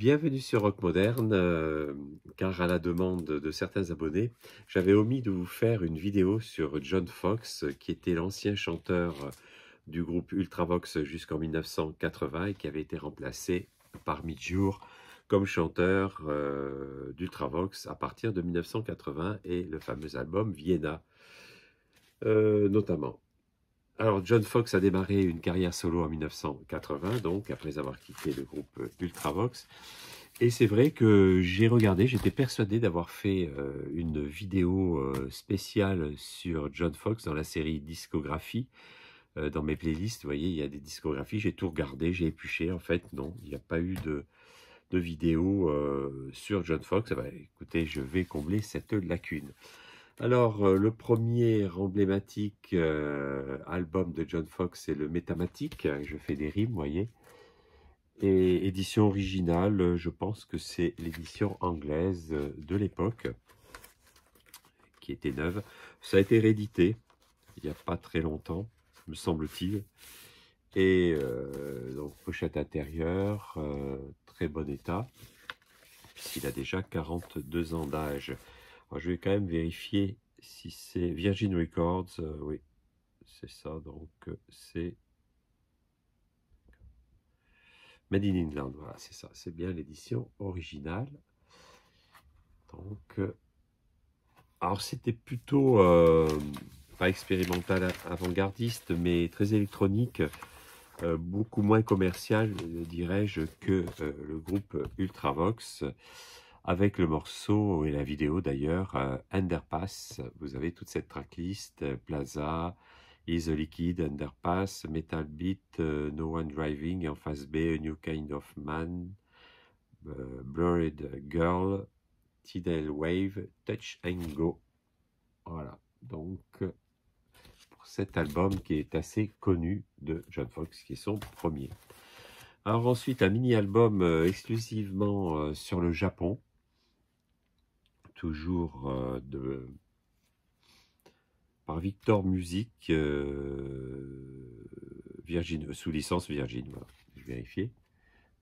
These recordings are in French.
Bienvenue sur Rock Moderne, euh, car à la demande de certains abonnés, j'avais omis de vous faire une vidéo sur John Fox, qui était l'ancien chanteur du groupe Ultravox jusqu'en 1980 et qui avait été remplacé par Midjour comme chanteur euh, d'Ultravox à partir de 1980 et le fameux album Vienna, euh, notamment. Alors, John Fox a démarré une carrière solo en 1980, donc après avoir quitté le groupe Ultravox. Et c'est vrai que j'ai regardé, j'étais persuadé d'avoir fait euh, une vidéo euh, spéciale sur John Fox dans la série Discographie. Euh, dans mes playlists, vous voyez, il y a des discographies, j'ai tout regardé, j'ai épluché. En fait, non, il n'y a pas eu de, de vidéo sur John Fox. Ah bah, écoutez, je vais combler cette lacune. Alors, euh, le premier emblématique euh, album de John Fox, c'est le Métamatique. Je fais des rimes, vous voyez. Et édition originale, je pense que c'est l'édition anglaise de l'époque, qui était neuve. Ça a été réédité il n'y a pas très longtemps, me semble-t-il. Et euh, donc, pochette intérieure, très bon état, puisqu'il a déjà 42 ans d'âge je vais quand même vérifier si c'est Virgin Records. Euh, oui, c'est ça. Donc, euh, c'est Made in England. Voilà, c'est ça. C'est bien l'édition originale. Donc, euh, alors c'était plutôt pas expérimental avant-gardiste, mais très électronique. beaucoup moins commercial, dirais-je, que le groupe Ultravox avec le morceau et la vidéo d'ailleurs euh, Underpass. Vous avez toute cette tracklist euh, Plaza, Is a Liquid, Underpass, Metal Beat, euh, No One Driving, en face B, A New Kind of Man, Blurred Girl, Tidal Wave, Touch and Go. Voilà, donc pour cet album qui est assez connu de John Fox, qui est son premier. Alors ensuite, un mini-album exclusivement sur le Japon, toujours euh, de, par Victor Music, euh, Virgin, sous licence Virgin. Voilà, je vérifier.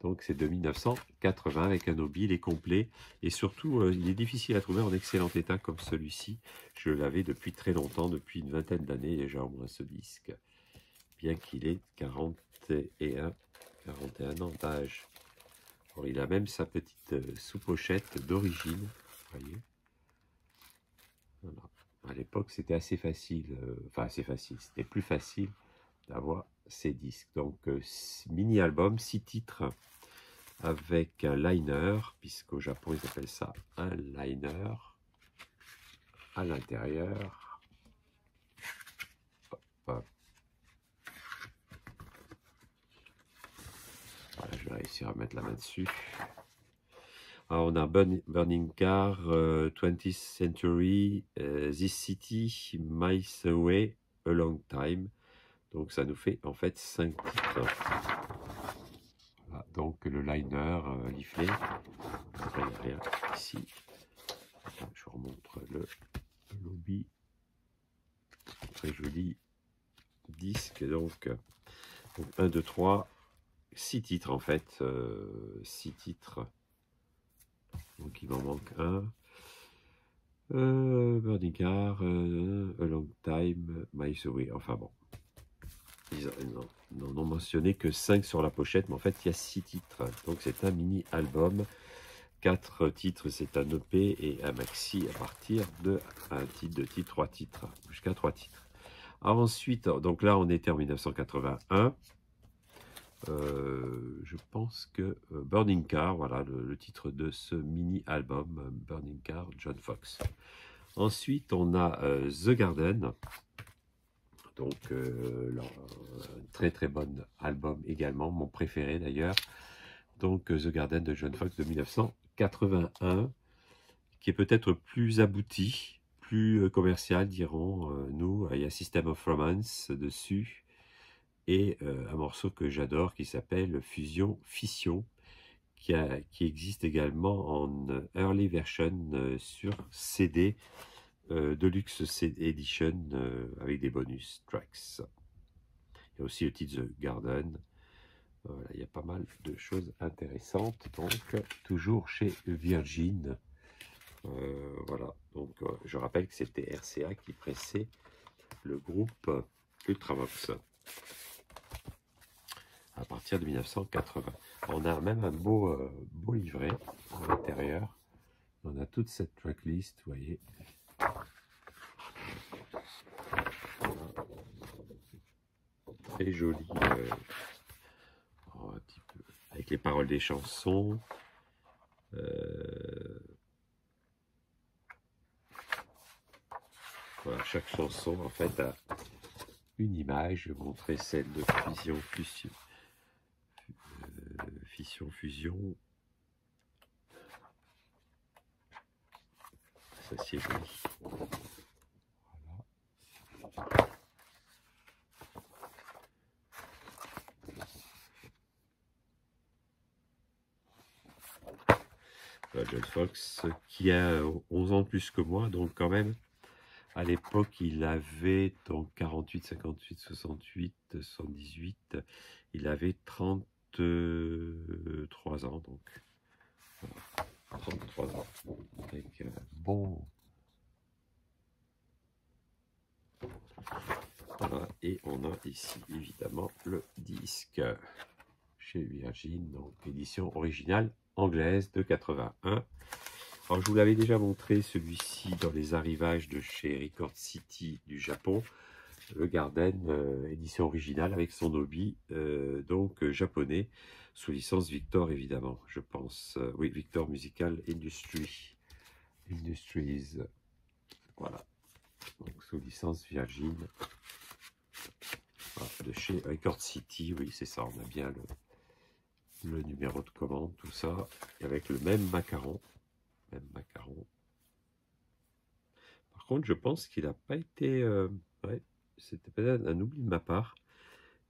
Donc c'est de 1980 avec un mobile et complet. Et surtout, euh, il est difficile à trouver en excellent état comme celui-ci. Je l'avais depuis très longtemps, depuis une vingtaine d'années déjà au moins ce disque. Bien qu'il ait 41, 41 ans d'âge. Il a même sa petite sous-pochette d'origine à l'époque, c'était assez facile, euh, enfin assez facile, c'était plus facile d'avoir ces disques. Donc, euh, mini-album, six titres avec un liner, puisqu'au Japon, ils appellent ça un liner à l'intérieur. Voilà, je vais réussir à mettre la main dessus. Alors, on a Burning Car, 20th euh, Century, euh, This City, Miles Away, A Long Time. Donc, ça nous fait en fait 5 titres. donc, le liner euh, leaflet. rien ici. Je vous remontre le, lobby. Très joli disque. Donc, 1, 2, 3, 6 titres en fait. 6 titres donc il m'en manque un. Euh, euh, A Long Time, My Away. Enfin bon. Ils n'en ont mentionné que 5 sur la pochette, mais en fait il y a 6 titres. Donc c'est un mini-album. 4 titres, c'est un EP et un maxi à partir de un titre, de titres, 3 titres, jusqu'à 3 titres. ensuite, donc là on était en 1981. Euh, je pense que euh, Burning Car, voilà le, titre de ce mini-album, euh, Burning Car, John Fox. Ensuite, on a The Garden, donc un très très bon album également, mon préféré d'ailleurs. Donc The Garden de John Fox de 1981, qui est peut-être plus abouti, plus commercial, dirons nous. Il y a System of Romance dessus et euh, un morceau que j'adore qui s'appelle Fusion Fission, qui, existe également en euh, early version euh, sur CD, Deluxe Edition avec des bonus tracks. Il y a aussi le titre The Garden, il y a pas mal de choses intéressantes. Donc, toujours chez Virgin. Voilà, donc je rappelle que c'était RCA qui pressait le groupe Ultravox à partir de 1980. On a même un beau, euh, beau livret à l'intérieur. On a toute cette tracklist, vous voyez. Très joli. Oh, avec les paroles des chansons. Voilà, chaque chanson en fait a une image. Je vais montrer celle de Fusion, Fusion, Fission, Fusion. Ça c'est. Voilà. John Fox, qui a 11 ans plus que moi, donc quand même, à l'époque, il avait donc 48, 58, 68, 78. Il avait 33 ans, donc. 33 ans. Avec euh, bon. Voilà, et on a ici évidemment le disque chez Virgin, donc édition originale anglaise de 81. Alors, je vous l'avais déjà montré, celui-ci, dans les arrivages de chez Record City du Japon. Le Garden, euh, édition originale, avec son hobby, euh, donc euh, japonais, sous licence Victor, évidemment, je pense. oui, Victor Musical. Industries. Voilà. Donc, sous licence Virgin. de chez Record City, oui, c'est ça, on a bien le, numéro de commande, tout ça, avec le même macaron macaron. Par contre, je pense qu'il n'a pas été... c'était peut-être un oubli de ma part.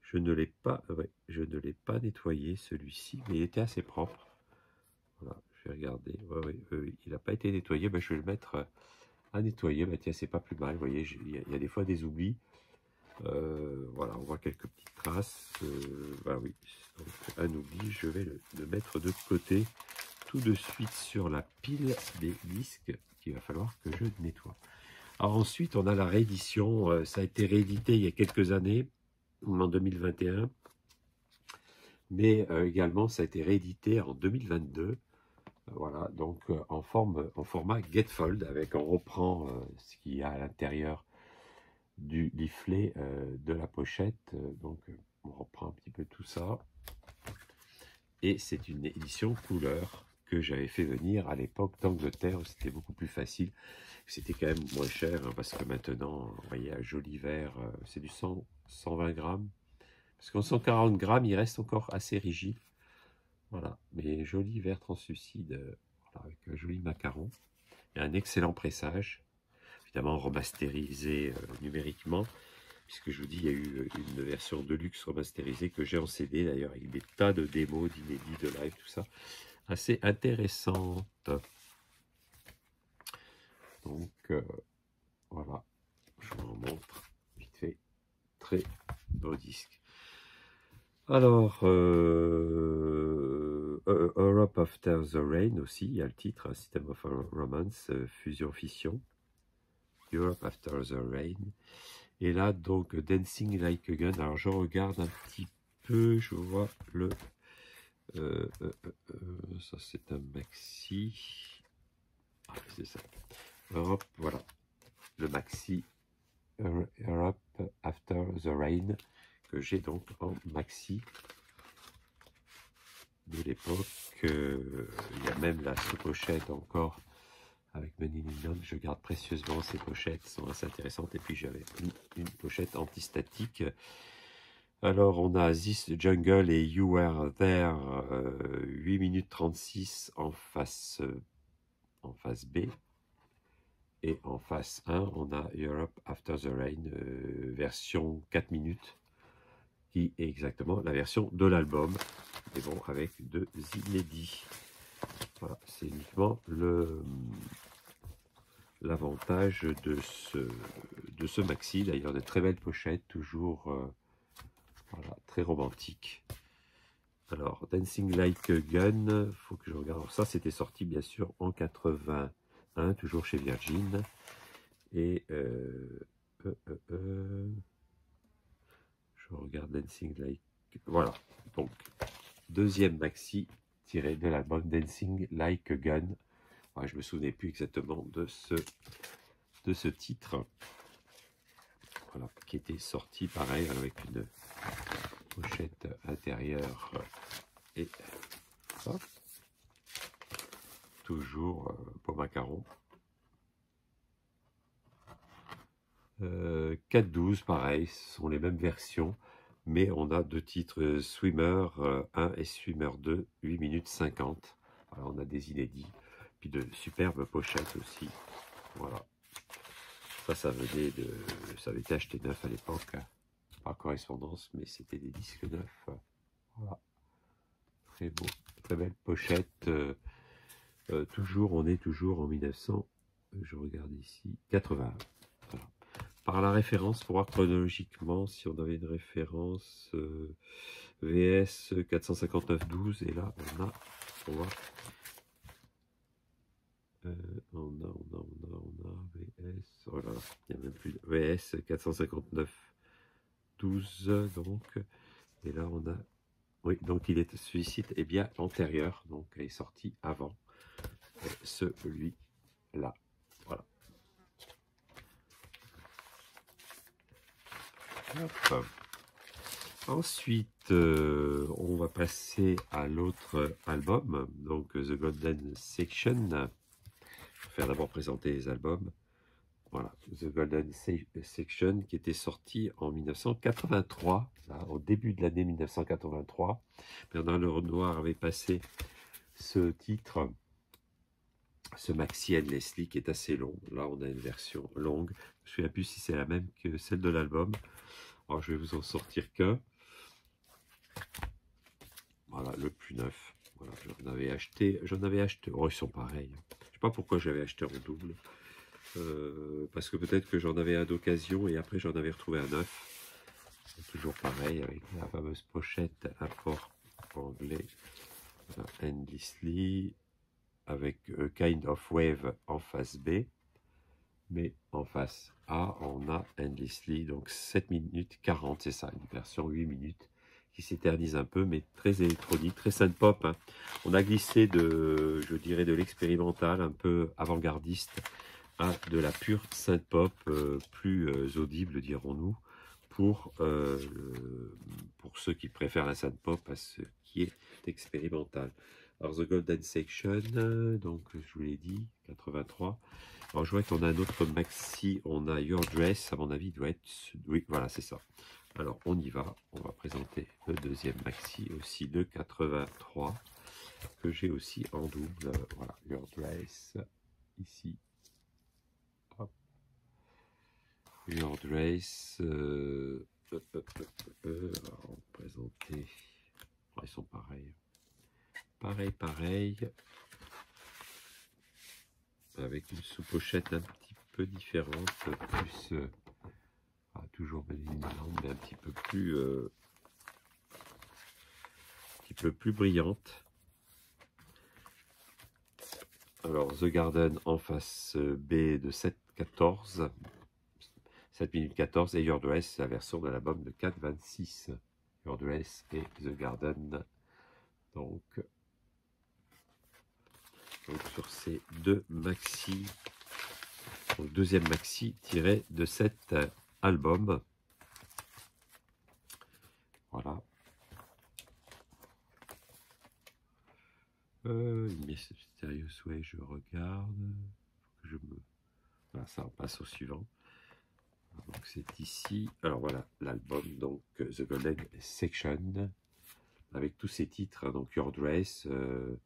Je ne l'ai pas, je ne l'ai pas nettoyé celui-ci, mais il était assez propre. Voilà, je vais regarder. il n'a pas été nettoyé. Ben, je vais le mettre euh, à nettoyer. Ben, tiens, c'est pas plus mal. Vous voyez, il y, a des fois des oublis. Euh, voilà, on voit quelques petites traces. voilà, oui. un oubli, je vais le mettre de côté de suite sur la pile des disques qu'il va falloir que je nettoie. Ensuite, on a la réédition. Euh, ça a été réédité il y a quelques années, en 2021. Mais euh, également, ça a été réédité en 2022. Euh, voilà, donc en, forme, en format Getfold, avec on reprend ce qu'il y a à l'intérieur du leaflet de la pochette. donc on reprend un petit peu tout ça. Et c'est une édition couleur que j'avais fait venir à l'époque d'Angleterre, c'était beaucoup plus facile. C'était quand même moins cher, hein, parce que maintenant, vous voyez, à joli vert, euh, c'est du 100, 120 grammes. Parce qu'en 140 grammes, il reste encore assez rigide. Voilà, mais joli vert translucide, euh, avec un joli macaron. Et un excellent pressage, évidemment remasterisé euh, numériquement, puisque je vous dis, il y a eu une version de luxe remasterisée que j'ai en CD d'ailleurs, avec des tas de démos, d'inédits, de live, tout ça assez intéressante. Donc, euh, voilà, je vous en montre vite fait, très beau disque. Alors, euh, euh, Europe After the Rain aussi, il y a le titre, hein, System of Romance, Fusion Fission. Europe After the Rain. Et là, donc, Dancing Like a Gun. Alors, je regarde un petit peu, je vois le euh, euh, euh, ça c'est un maxi. Ah, c'est ça. Europe, voilà. Le maxi Europe After the Rain que j'ai donc en maxi de l'époque. il y a même la sous-pochette encore avec Meninindom. Je garde précieusement ces pochettes, sont assez intéressantes. Et puis j'avais une, une, pochette antistatique alors, on a This Jungle et You Were There, 8 minutes 36 en face, euh, en face B. Et en face 1, on a Europe After the Rain, euh, version 4 minutes, qui est exactement la version de l'album, mais bon, avec deux inédits. Voilà, c'est uniquement le l'avantage de ce, de ce maxi, d'ailleurs de très belles pochettes, toujours... Très romantique. Alors, Dancing Like a Gun, faut que je regarde. ça, c'était sorti bien sûr en 81, toujours chez Virgin. Et euh, euh, euh, je regarde Dancing Like. Voilà. Donc, deuxième maxi tiré de l'album Dancing Like a Gun. Je je me souvenais plus exactement de ce, de ce titre. Voilà, qui était sorti pareil avec une pochette intérieure et toujours euh, pour macaron. Euh, 4.12, pareil, ce sont les mêmes versions, mais on a deux titres euh, Swimmer 1 euh, et Swimmer 2, 8 minutes 50. on a des inédits, puis de superbes pochettes aussi. Voilà. Ça, ça venait de. Ça avait été acheté neuf à l'époque. Par correspondance, mais c'était des disques neufs. Très beau, très belle pochette. Euh, euh, toujours, on est toujours en 1900, je regarde ici, 80. Par la référence, pour voir chronologiquement si on avait une référence euh, VS 459.12, et là on a, on voit, on a, on a, on a, on a, VS, oh il n'y a même plus, VS 459 12 donc. Et là on a oui donc il est celui-ci est bien antérieur donc il est sorti avant euh, celui là voilà ensuite euh, on va passer à l'autre album donc The Golden Section. Je faire d'abord présenter les albums voilà, The Golden Section qui était sorti en 1983, au début de l'année 1983. Bernard Renoir avait passé ce titre, ce Maxi Leslie qui est assez long. Là, on a une version longue. Je ne souviens plus si c'est la même que celle de l'album. Alors, je vais vous en sortir qu'un. Voilà, le plus neuf. Voilà, j'en avais acheté. J'en avais acheté. Oh, ils sont pareils. Je ne sais pas pourquoi j'avais acheté en double. Euh, parce que peut-être que j'en avais un d'occasion et après j'en avais retrouvé un neuf. Toujours pareil avec la fameuse pochette à port anglais Endlessly avec a Kind of Wave en face B. Mais en face A, on a Endlessly, donc 7 minutes 40, c'est ça, une version 8 minutes qui s'éternise un peu, mais très électronique, très synth pop. Hein. On a glissé de, je dirais, de l'expérimental, un peu avant-gardiste, à de la pure synth pop euh, plus euh, audible, dirons-nous, pour, euh, pour ceux qui préfèrent la synth pop à ce qui est expérimental. Alors, The Golden Section, donc je vous l'ai dit, 83. Alors, je vois qu'on a un autre maxi, on a Your Dress, à mon avis, doit être. Oui, voilà, c'est ça. Alors, on y va. On va présenter le deuxième maxi, aussi de 83, que j'ai aussi en double. Voilà, Your Dress, ici, Your Race, euh, euh, euh, on présenter, ils sont pareils, pareil, pareil, avec une sous-pochette un petit peu différente, plus, ah, toujours mais un petit peu plus, un petit peu plus brillante. Alors, The Garden en face B de 7,14 7 minutes 14 et Your Dress, la version de l'album de 4,26. Your et The Garden. Donc, donc sur ces deux maxi, deuxième maxi tiré de cet album. Voilà. Euh, Mysterious Way, je regarde. Voilà, ça, on passe au suivant. Donc c'est ici. Alors voilà l'album, donc euh, The Golden Section, avec tous ces titres, hein, donc Your Dress, euh,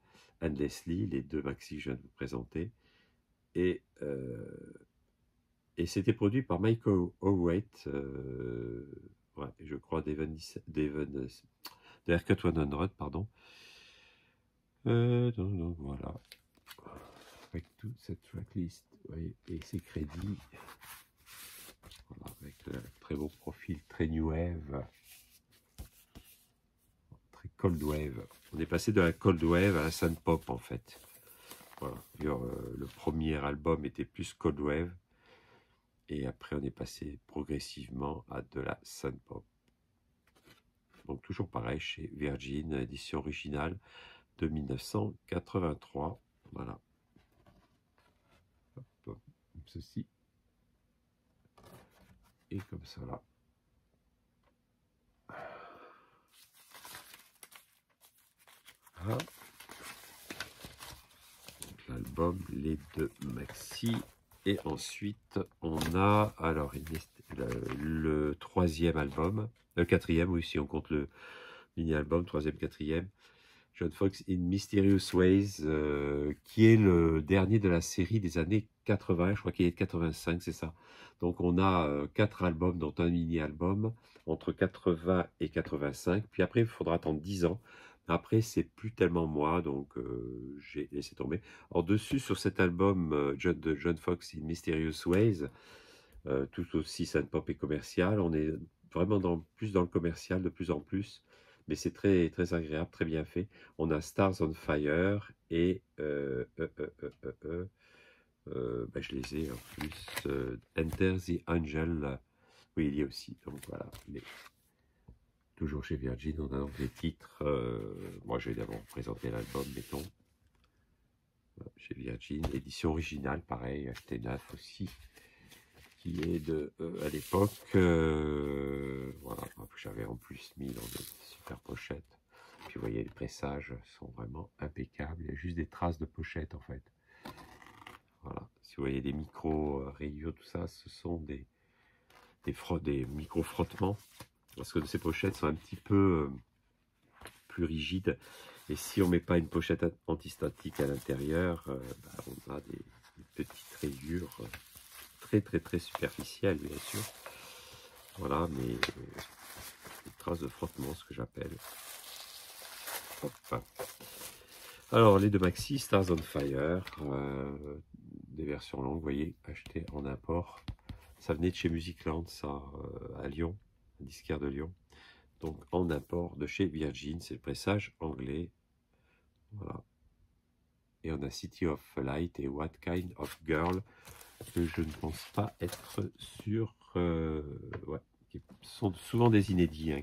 Leslie, les deux maxi que je viens de vous présenter. Et, euh, et c'était produit par Michael O'Waite, euh, je crois, d'Even, de Haircut 100, pardon. donc, voilà, avec toute cette tracklist, et ses crédits avec un très beau profil, très new wave, très Cold Wave. On est passé de la Cold Wave à la Sun Pop en fait. Voilà. Euh, le premier album était plus Cold Wave. Et après, on est passé progressivement à de la Sun Pop. Donc toujours pareil chez Virgin, édition originale de 1983. Voilà. ceci. Et comme cela. L'album, les deux maxi. Et ensuite, on a alors le, troisième album, le quatrième, oui, si on compte le mini-album, troisième, quatrième, John Fox in Mysterious Ways, euh, qui est le dernier de la série des années 80, je crois qu'il est de 85, c'est ça. Donc on a euh, quatre albums, dont un mini-album, entre 80 et 85, puis après il faudra attendre 10 ans après, c'est plus tellement moi, donc j'ai laissé tomber. En dessus, sur cet album de John Fox in Mysterious Ways, tout aussi synth-pop et commercial, on est vraiment plus dans le commercial de plus en plus, mais c'est très, très agréable, très bien fait. On a Stars on Fire et ben, je les ai en plus, Enter the Angel, oui, il y a aussi. Donc voilà, Toujours chez Virgin, on a donc les titres. Euh, moi, je vais d'abord présenter l'album, mettons. Euh, chez Virgin, édition originale, pareil, acheté neuf aussi, de euh, à l'époque. voilà, j'avais en plus mis dans des super pochettes. Puis vous voyez, les pressages sont vraiment impeccables. Il y a juste des traces de pochettes en fait. Voilà, si vous voyez des micros rayures, tout ça, ce sont des, des, des micro-frottements parce que ces pochettes sont un petit peu euh, plus rigides. Et si on ne met pas une pochette antistatique à l'intérieur, euh, bah, on a des, petites rayures euh, très très très superficielles, bien sûr. Voilà, mais des traces de frottement, ce que j'appelle. Alors, les deux maxi, Stars on Fire, des versions longues, voyez, achetées en import. Ça venait de chez Musicland, ça, à Lyon disquaire de Lyon. Donc en import de chez Virgin, c'est le pressage anglais. Voilà. Et on a City of Light et What Kind of Girl, que je ne pense pas être sûr, euh, ouais, qui sont souvent des inédits, hein,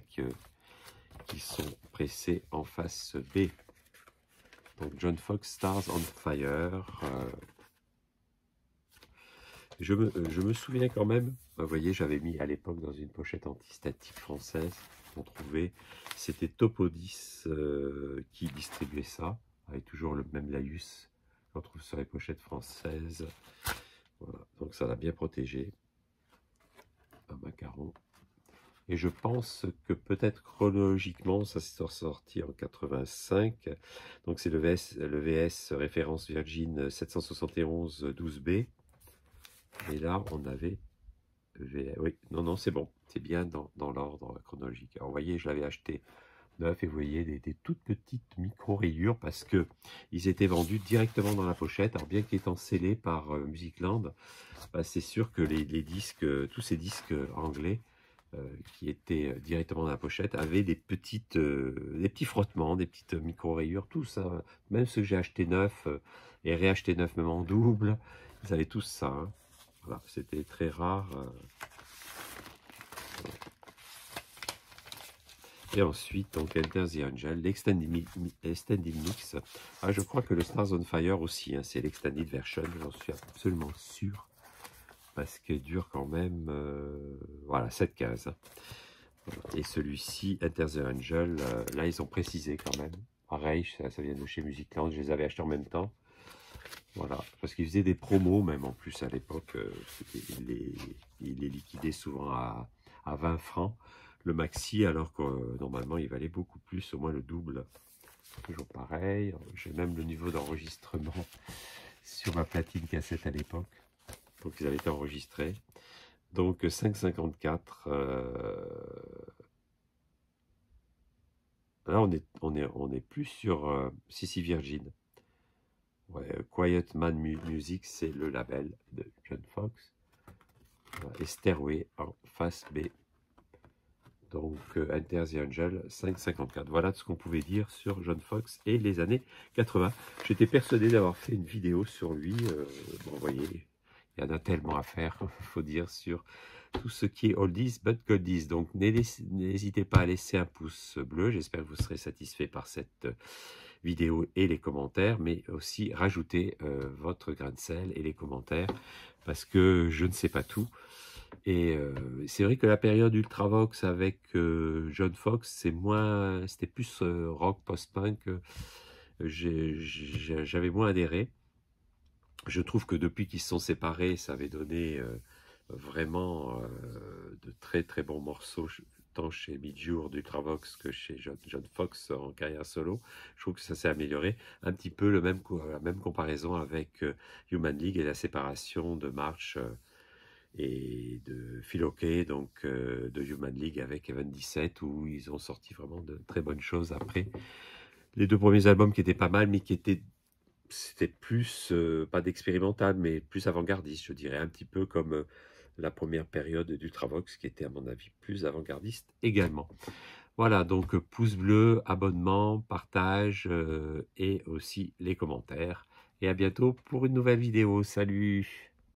qui sont pressés en face B. Donc John Fox, Stars on Fire, euh, je me, souviens quand même, vous voyez, j'avais mis à l'époque dans une pochette antistatique française qu'on trouvait, c'était Topodis euh, qui distribuait ça, avec toujours le même laïus qu'on trouve sur les pochettes françaises. Donc ça l'a bien protégé. Un macaron. Et je pense que peut-être chronologiquement, ça s'est sorti en 85. Donc c'est le VS, le VS référence Virgin 771 12B. Et là, on avait... Oui, non, non, c'est bon. C'est bien dans, l'ordre chronologique. Alors, vous voyez, je l'avais acheté et vous voyez des, toutes petites micro-rayures parce que ils étaient vendus directement dans la pochette. Alors, bien qu'étant scellés par euh, Musicland, bah, c'est sûr que les, disques, tous ces disques anglais euh, qui étaient directement dans la pochette avaient des petites, euh, des petits frottements, des petites micro-rayures, tout ça. Même ceux que j'ai acheté neuf et réacheté neuf même en double, ils avaient tous ça. Hein c'était très rare. Et ensuite, donc Enter the Angel, l'extended mix. Ah, je crois que le Stars on Fire aussi, hein, c'est l'extended version, j'en suis absolument sûr. Parce qu'il dure quand même, euh, voilà, 7 cases. Et celui-ci, Enter the Angel, euh, là ils ont précisé quand même. Pareil, ça, vient de chez Musicland, je les avais achetés en même temps. Voilà, parce qu'il faisait des promos même en plus à l'époque. Euh, il, les, liquidait souvent à, 20 francs le maxi, alors que euh, normalement il valait beaucoup plus, au moins le double. Toujours pareil, j'ai même le niveau d'enregistrement sur ma platine cassette à l'époque. Donc ils avaient été enregistrés. Donc 5,54. Euh, là on est, on est, on est plus sur Sissi Virgin. Quiet Man Music, c'est le label de John Fox. Et Stairway en face B. donc Enter the Angel 554. Voilà ce qu'on pouvait dire sur John Fox et les années 80. J'étais persuadé d'avoir fait une vidéo sur lui. bon, vous voyez, il y en a tellement à faire, il faut dire, sur tout ce qui est oldies but goldies. Donc n'hésitez pas à laisser un pouce bleu. J'espère que vous serez satisfait par cette vidéo et les commentaires, mais aussi rajouter euh, votre grain de sel et les commentaires, parce que je ne sais pas tout. Et euh, c'est vrai que la période Ultravox avec euh, John Fox, c'est moins, c'était plus rock post-punk. J'avais moins adhéré. Je trouve que depuis qu'ils se sont séparés, ça avait donné vraiment de très très bons morceaux tant chez Midjour d'Ultravox que chez John, Fox en carrière solo. Je trouve que ça s'est amélioré. Un petit peu le la même comparaison avec euh, Human League et la séparation de March euh, et de Phil donc euh, de Human League avec Evan 17, où ils ont sorti vraiment de très bonnes choses après. Les deux premiers albums qui étaient pas mal, mais qui étaient c'était plus, pas d'expérimental, mais plus avant-gardiste, je dirais, un petit peu comme la première période d'Ultravox, qui était à mon avis plus avant-gardiste également. Voilà, donc pouce bleu, abonnement, partage euh, et aussi les commentaires. Et à bientôt pour une nouvelle vidéo. Salut